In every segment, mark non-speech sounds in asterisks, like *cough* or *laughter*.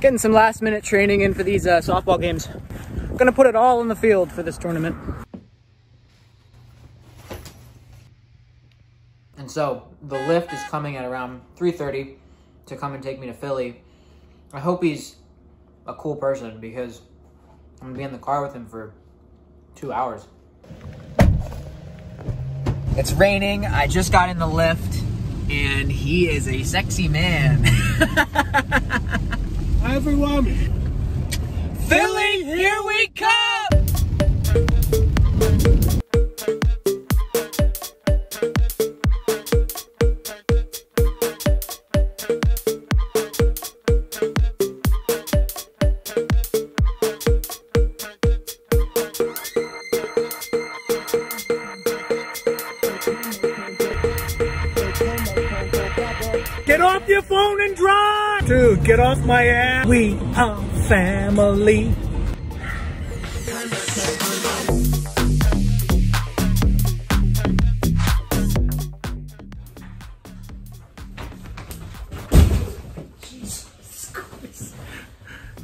getting some last minute training in for these uh, softball games. Gonna put it all in the field for this tournament. And so the Lyft is coming at around 3.30 to come and take me to Philly. I hope he's a cool person because I'm gonna be in the car with him for two hours. It's raining. I just got in the Lyft and he is a sexy man. *laughs* Everyone. Philly, here we come! Get off your phone and drive! Dude, get off my ass! We are family.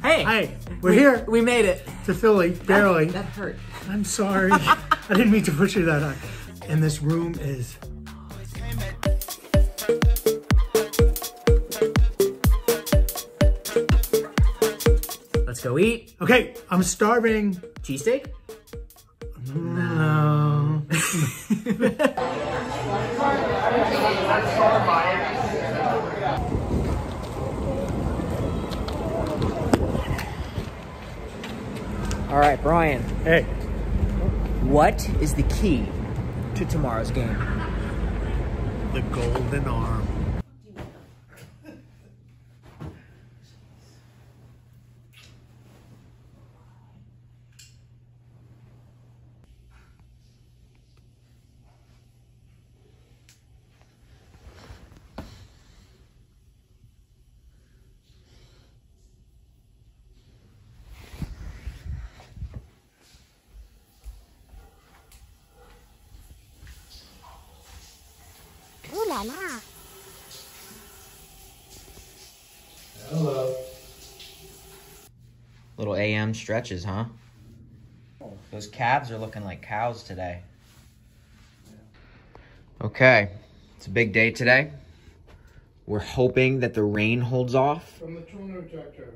Hey, Hey, we're we, here We made it. to Philly, barely. That hurt. I'm sorry. *laughs* I didn't mean to push you that high. And this room is go eat. okay. I'm starving. Cheesesteak? No. All right, Brian. Hey, What is the key to tomorrow's game? the golden arm. Ooh la la. Little AM stretches, huh? Those calves are looking like cows today. Okay, it's a big day today. We're hoping that the rain holds off. From the tournament director,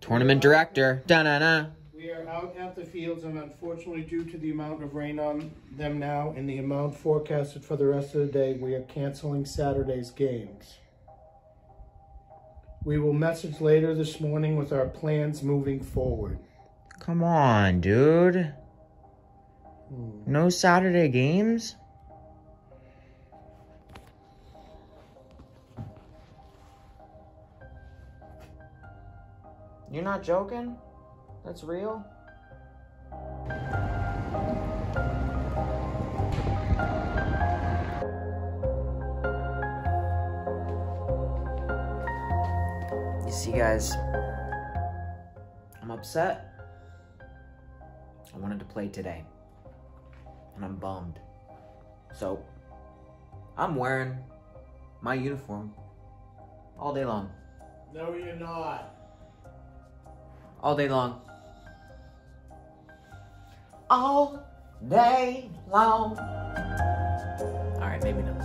Tournament director, da na na. We are out at the fields and unfortunately due to the amount of rain on them now and the amount forecasted for the rest of the day, we are canceling Saturday's games. We will message later this morning with our plans moving forward. Come on, dude. Hmm. No Saturday games? You're not joking? That's real? You see, guys, I'm upset. I wanted to play today. And I'm bummed. So, I'm wearing my uniform all day long. No, you're not. All day long. All day long. Alright, maybe not. *laughs*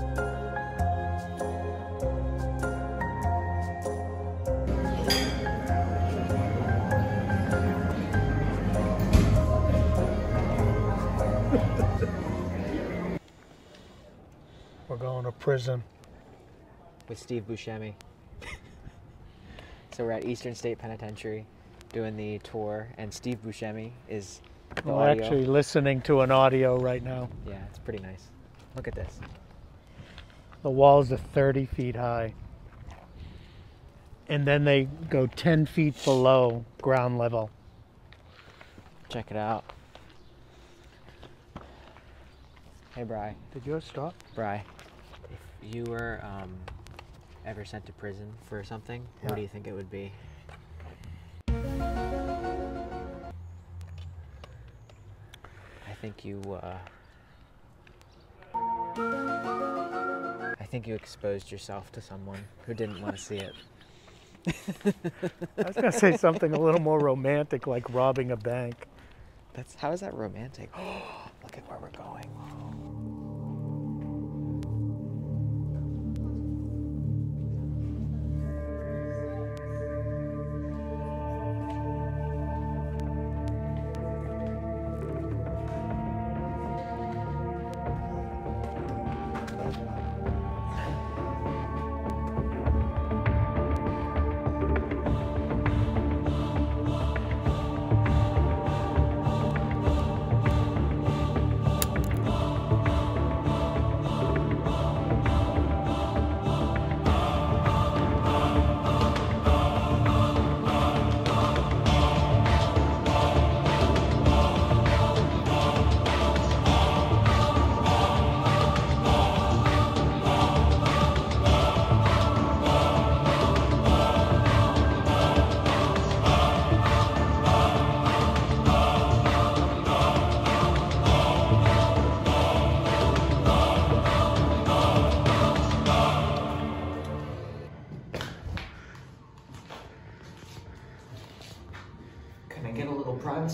We're going to prison. with Steve Buscemi. *laughs* so we're at Eastern State Penitentiary doing the tour, and Steve Buscemi is the We're audio. actually listening to an audio right now. Yeah, it's pretty nice. Look at this. The walls are 30 feet high. And then they go 10 feet below ground level. Check it out. Hey, Bry. Did yours stop? Bry, if you were um, ever sent to prison for something, Yeah. what do you think it would be? Think you, uh, I think you exposed yourself to someone who didn't want to see it. I was gonna say something a little more romantic, like robbing a bank. That's how is that romantic? *gasps* *gasps*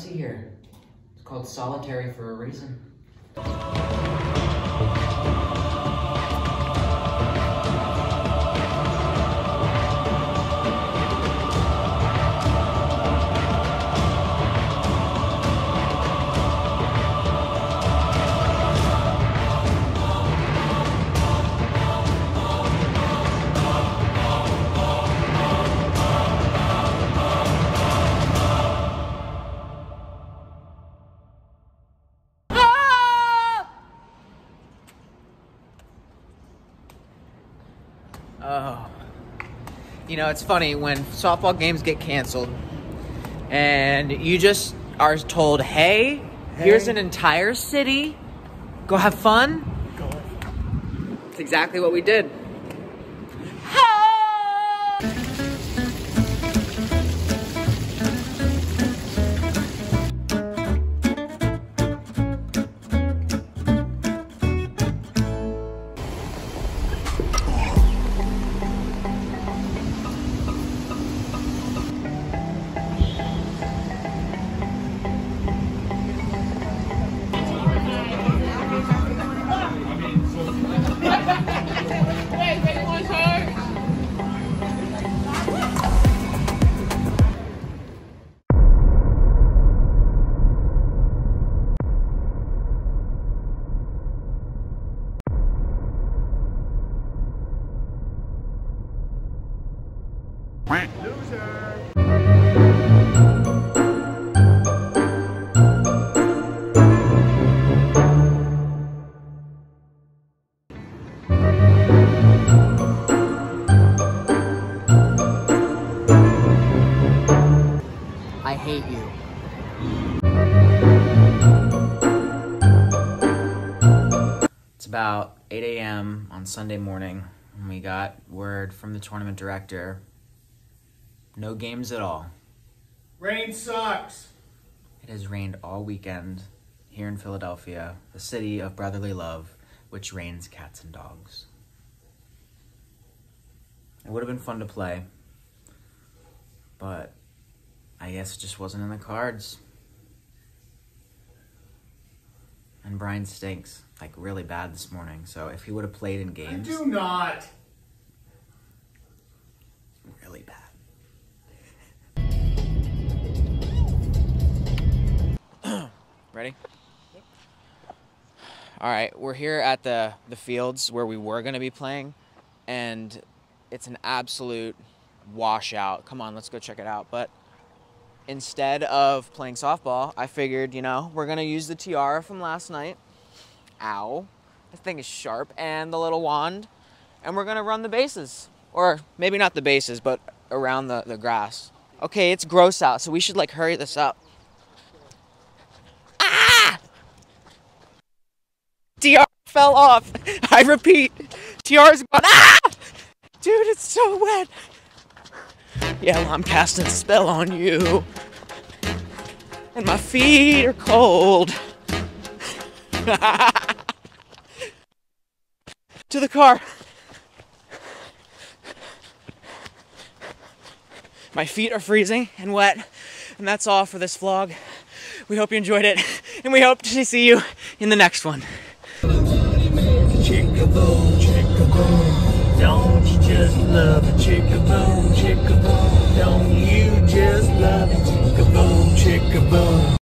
privacy here? It's called solitary for a reason. You know, it's funny when softball games get canceled and you just are told, hey, here's an entire city, go have fun. It's exactly what we did. About 8 a.m. on Sunday morning, and we got word from the tournament director no games at all. Rain sucks. It has rained all weekend here in Philadelphia, the city of brotherly love, which rains cats and dogs. It would have been fun to play, but I guess it just wasn't in the cards. And Brian stinks, like really bad this morning. So if he would have played in I games, do not. really bad. *clears throat* Ready? All right, we're here at the the fields where we were going to be playing and it's an absolute washout. Come on, let's go check it out. But instead of playing softball, I figured, you know, we're to use the tiara from last night. Ow. This thing is sharp and the little wand and we're to run the bases. Or maybe not the bases, but around the, the grass. Okay, it's gross out, so we should like hurry this up. Ah! TR fell off. *laughs* I repeat, TR's gone. Ah! Dude, it's so wet. Yeah, well, I'm casting a spell on you. And my feet are cold. *laughs* to the car. My feet are freezing and wet. And that's all for this vlog. We hope you enjoyed it. And we hope to see you in the next one. just love it, chickaboom, chickaboom. Don't you just love it, chickaboom, chickaboom.